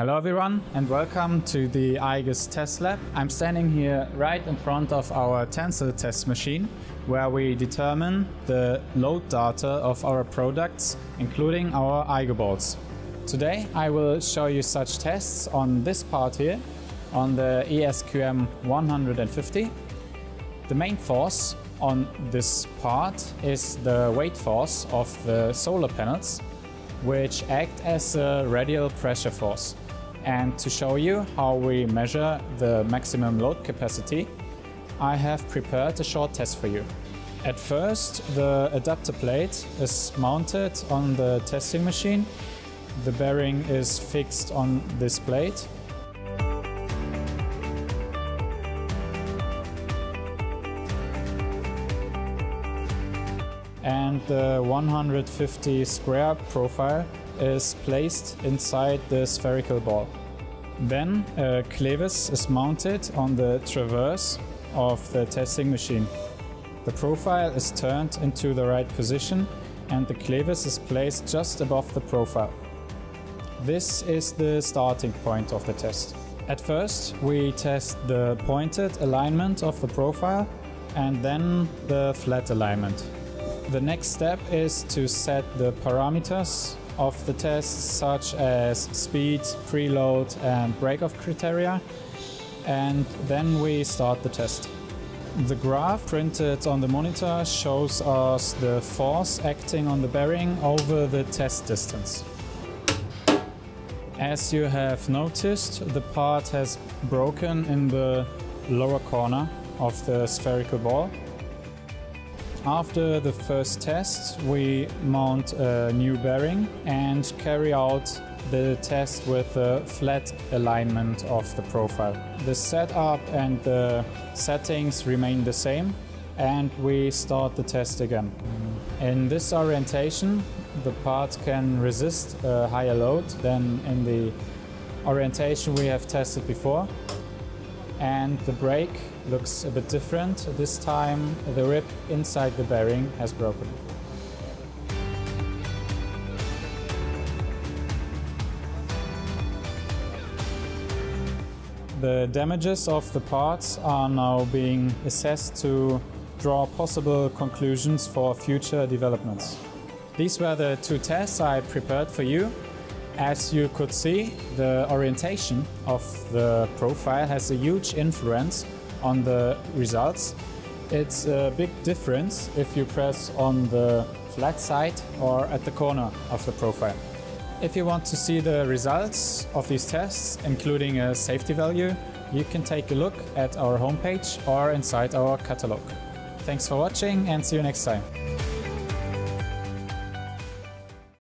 Hello everyone and welcome to the IGUS test lab. I'm standing here right in front of our tensor test machine where we determine the load data of our products including our igubals. Today I will show you such tests on this part here on the ESQM 150. The main force on this part is the weight force of the solar panels which act as a radial pressure force. And to show you how we measure the maximum load capacity, I have prepared a short test for you. At first, the adapter plate is mounted on the testing machine. The bearing is fixed on this plate. And the 150 square profile is placed inside the spherical ball. Then a clevis is mounted on the traverse of the testing machine. The profile is turned into the right position and the clevis is placed just above the profile. This is the starting point of the test. At first we test the pointed alignment of the profile and then the flat alignment. The next step is to set the parameters of the tests such as speed, preload and breakoff criteria and then we start the test. The graph printed on the monitor shows us the force acting on the bearing over the test distance. As you have noticed, the part has broken in the lower corner of the spherical ball after the first test, we mount a new bearing and carry out the test with a flat alignment of the profile. The setup and the settings remain the same and we start the test again. In this orientation, the part can resist a higher load than in the orientation we have tested before and the break looks a bit different. This time the rib inside the bearing has broken. The damages of the parts are now being assessed to draw possible conclusions for future developments. These were the two tests I prepared for you. As you could see, the orientation of the profile has a huge influence on the results. It's a big difference if you press on the flat side or at the corner of the profile. If you want to see the results of these tests, including a safety value, you can take a look at our homepage or inside our catalog. Thanks for watching and see you next time.